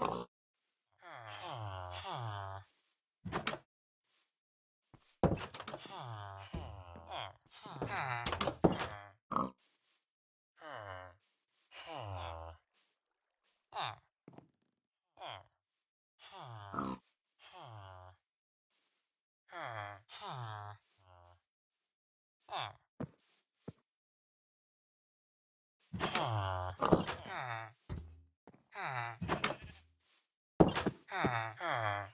Ah. Ah.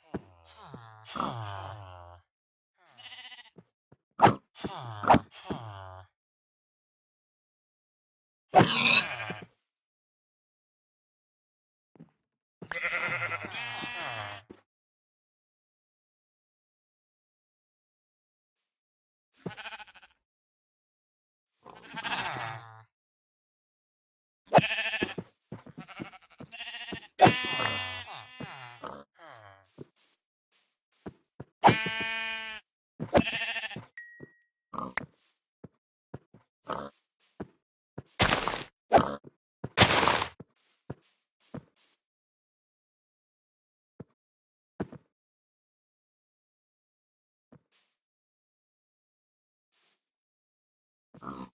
Uh-oh.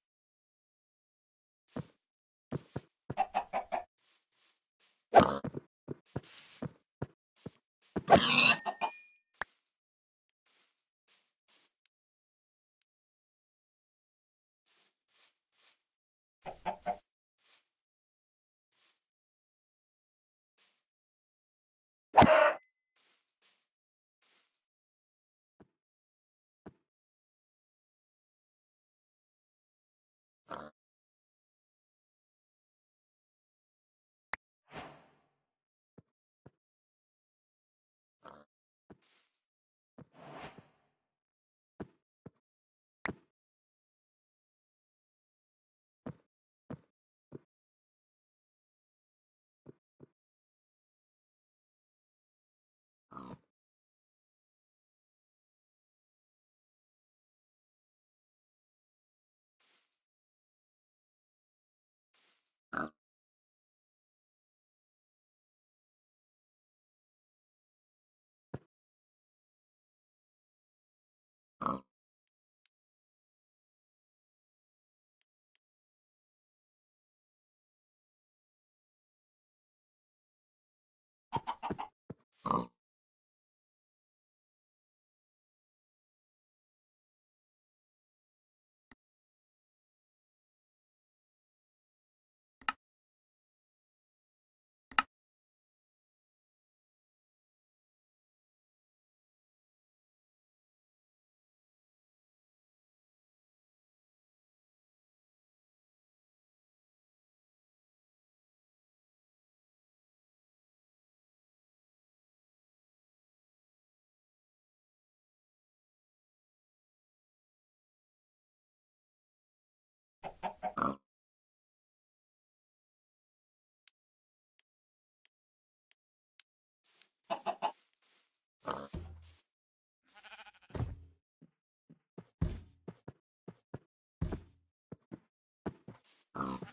Oh.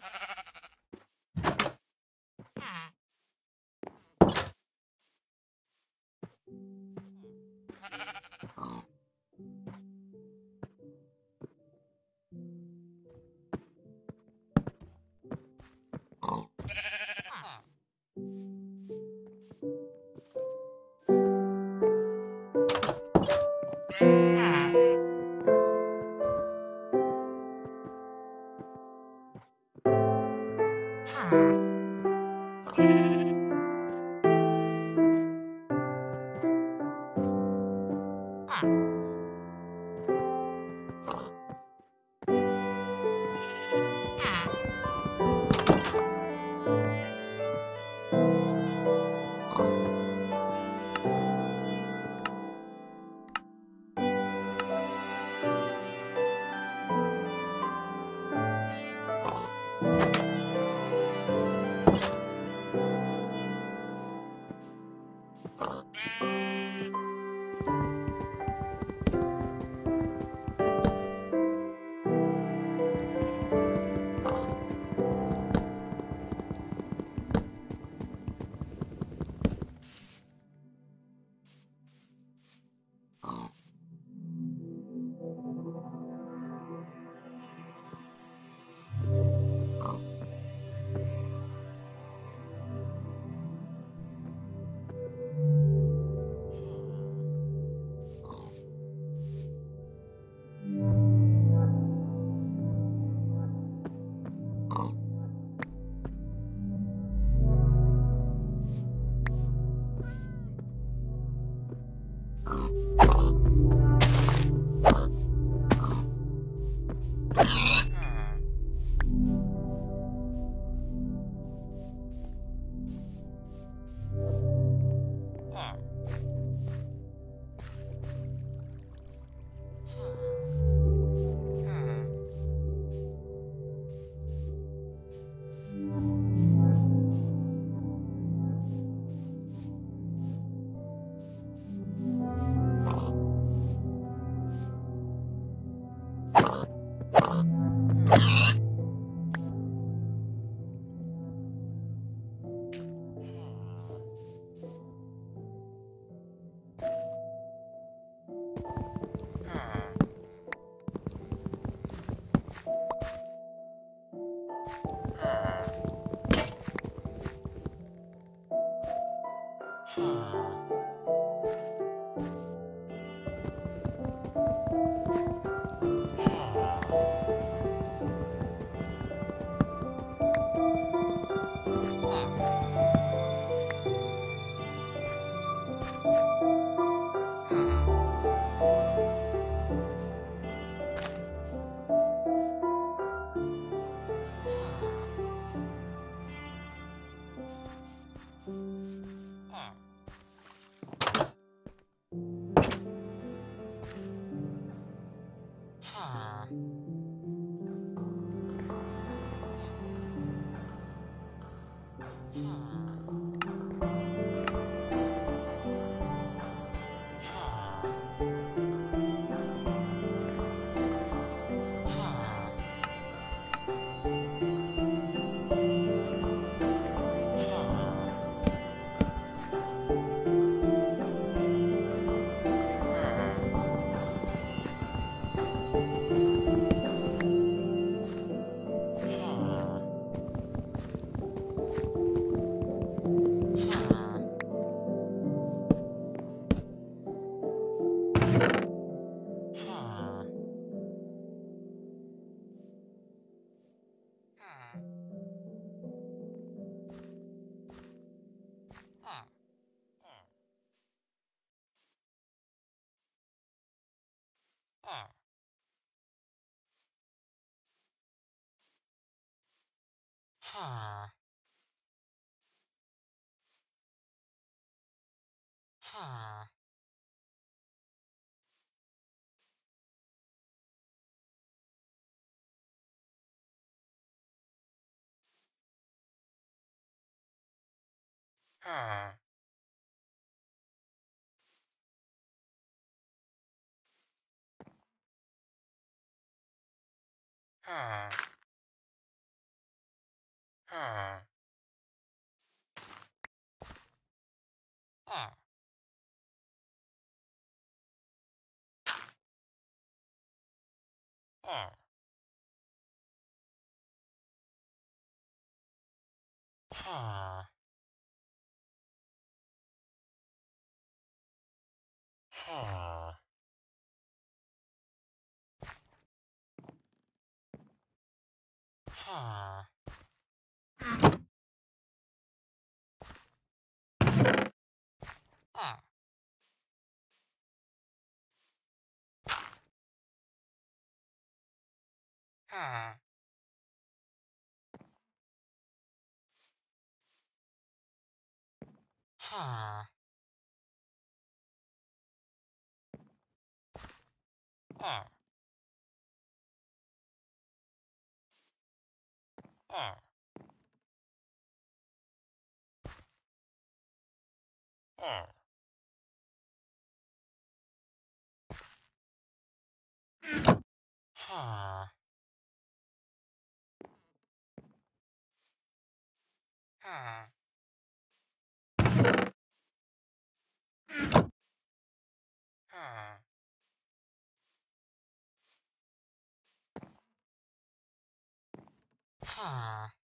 Ha. Ha. Huh. Huh. Ah. Ah. Ah. Huh. Huh. Huh. はあ。はあ。はあ。はあ。はあ。Huh.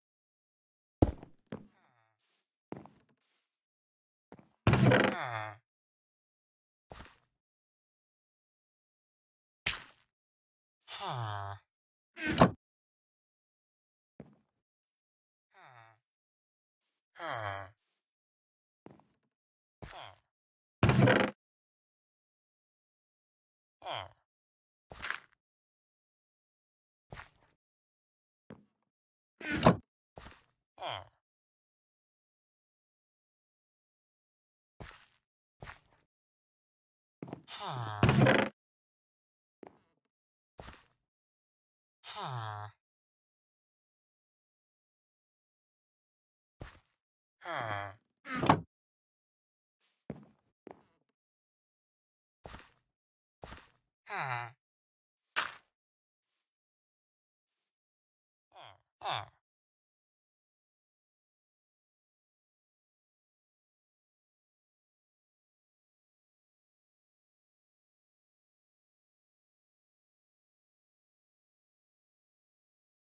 Huh. Huh.